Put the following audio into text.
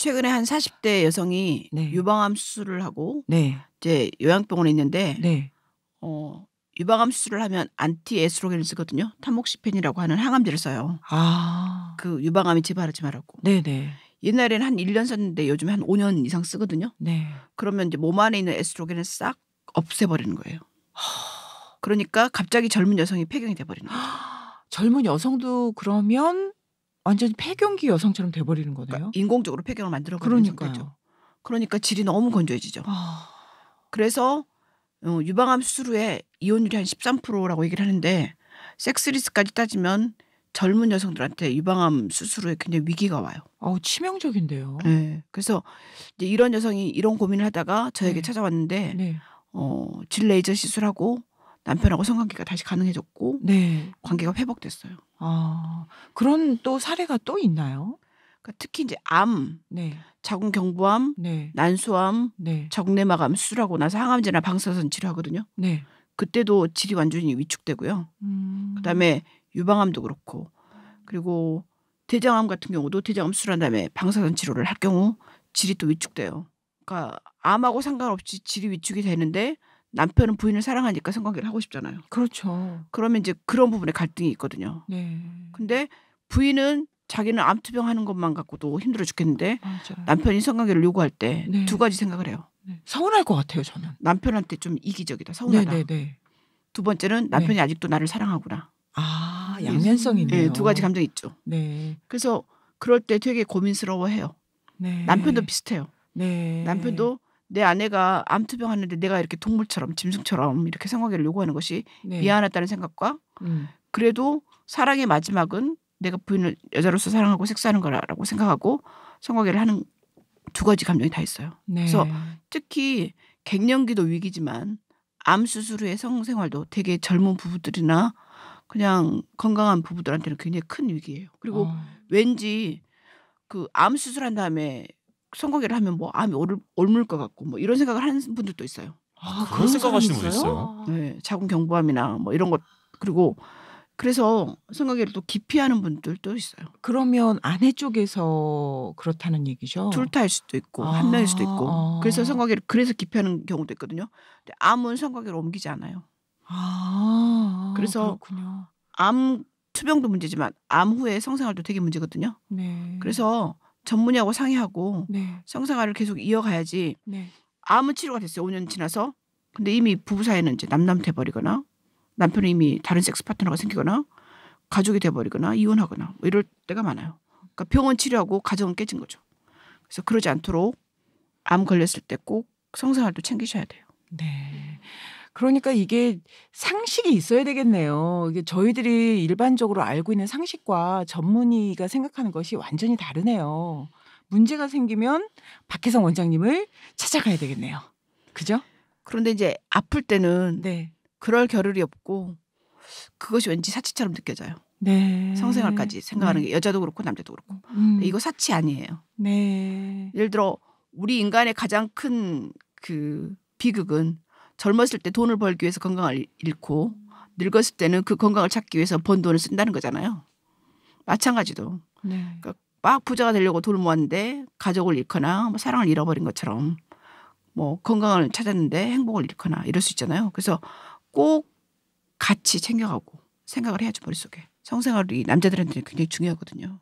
최근에 한 40대 여성이 네. 유방암 수술을 하고 네. 이제 요양병원에 있는데 네. 어 유방암 수술을 하면 안티 에스트로겐을 쓰거든요. 타목시펜이라고 하는 항암제를 써요. 아. 그 유방암이 재발하지 말라고. 네네. 옛날에는 한 1년 썼는데 요즘에 한 5년 이상 쓰거든요. 네. 그러면 이제 몸 안에 있는 에스트로겐을 싹 없애버리는 거예요. 그러니까 갑자기 젊은 여성이 폐경이 돼버리는 거예요. 젊은 여성도 그러면 완전히 폐경기 여성처럼 돼버리는 거네요. 그러니까 인공적으로 폐경을 만들어 버리는 상태죠. 그러니까요. 그러니까 질이 너무 건조해지죠. 아. 그래서 어, 유방암 수술 후에 이혼율이 한 13%라고 얘기를 하는데 섹스 리스까지 따지면 젊은 여성들한테 유방암 수술 후에 굉장히 위기가 와요. 어우 치명적인데요. 네. 그래서 이제 이런 여성이 이런 고민을 하다가 저에게 네. 찾아왔는데 네. 어, 질 레이저 시술하고 남편하고 성관계가 다시 가능해졌고 네. 관계가 회복됐어요. 아 그런 또 사례가 또 있나요? 그러니까 특히 이제 암, 네. 자궁경부암, 네. 난소암, 네. 정내막암 수술하고 나서 항암제나 방사선 치료하거든요. 네. 그때도 질이 완전히 위축되고요. 음. 그다음에 유방암도 그렇고 그리고 대장암 같은 경우도 대장암 수술한 다음에 방사선 치료를 할 경우 질이 또 위축돼요. 그러니까 암하고 상관없이 질이 위축이 되는데 남편은 부인을 사랑하니까 성관계를 하고 싶잖아요. 그렇죠. 그러면 이제 그런 부분에 갈등이 있거든요. 네. 근데 부인은 자기는 암투병 하는 것만 갖고도 힘들어 죽겠는데 맞아요. 남편이 성관계를 요구할 때두 네. 가지 생각을 해요. 네. 서운할 것 같아요 저는. 남편한테 좀 이기적이다, 서운하다. 네네네. 두 번째는 남편이 아직도 나를 사랑하구나. 아 양면성이네요. 네, 두 가지 감정이 있죠. 네. 그래서 그럴 때 되게 고민스러워해요. 네. 남편도 비슷해요. 네. 남편도 내 아내가 암투병 하는데 내가 이렇게 동물처럼 짐승처럼 이렇게 성관계를 요구하는 것이 네. 미안하다는 생각과 음. 그래도 사랑의 마지막은 내가 부인을 여자로서 사랑하고 섹스하는 거라고 생각하고 성관계를 하는 두 가지 감정이 다 있어요. 네. 그래서 특히 갱년기도 위기지만 암 수술 후의 성생활도 되게 젊은 부부들이나 그냥 건강한 부부들한테는 굉장히 큰 위기예요. 그리고 어. 왠지 그 암 수술한 다음에 성관계를 하면 뭐 암이 올, 옮을 것 같고 뭐 이런 생각을 하는 분들도 있어요. 아, 그런 생각하시는 사람이 분 있어요? 네, 자궁 경부암이나 뭐 이런 것 그리고 그래서 성관계를 또 기피하는 분들도 있어요. 그러면 아내 쪽에서 그렇다는 얘기죠. 둘 다일 수도 있고 아, 한 명일 수도 있고 아. 그래서 성관계를 그래서 기피하는 경우도 있거든요. 근데 암은 성관계를 옮기지 않아요. 아. 그래서 그렇군요. 암 투병도 문제지만 암 후에 성생활도 되게 문제거든요. 네. 그래서 전문의하고 상의하고 네. 성생활을 계속 이어가야지 네. 암은 치료가 됐어요. 5년 지나서. 근데 이미 부부 사이는 이제 남남 돼버리거나 남편이 이미 다른 섹스 파트너가 생기거나 가족이 돼버리거나 이혼하거나 뭐 이럴 때가 많아요. 그러니까 병원 치료하고 가정은 깨진 거죠. 그래서 그러지 않도록 암 걸렸을 때 꼭 성생활도 챙기셔야 돼요. 네. 그러니까 이게 상식이 있어야 되겠네요. 이게 저희들이 일반적으로 알고 있는 상식과 전문의가 생각하는 것이 완전히 다르네요. 문제가 생기면 박혜성 원장님을 찾아가야 되겠네요. 그죠? 그런데 이제 아플 때는 네. 그럴 겨를이 없고 그것이 왠지 사치처럼 느껴져요. 네. 성생활까지 생각하는 게 여자도 그렇고 남자도 그렇고 음. 이거 사치 아니에요. 네. 예를 들어 우리 인간의 가장 큰 그 비극은 젊었을 때 돈을 벌기 위해서 건강을 잃고 늙었을 때는 그 건강을 찾기 위해서 번 돈을 쓴다는 거잖아요. 마찬가지도 네. 막 부자가 되려고 돈을 모았는데 가족을 잃거나 뭐 사랑을 잃어버린 것처럼 뭐 건강을 찾았는데 행복을 잃거나 이럴 수 있잖아요. 그래서 꼭 같이 챙겨가고 생각을 해야죠 머릿속에. 성생활이 남자들한테 굉장히 중요하거든요.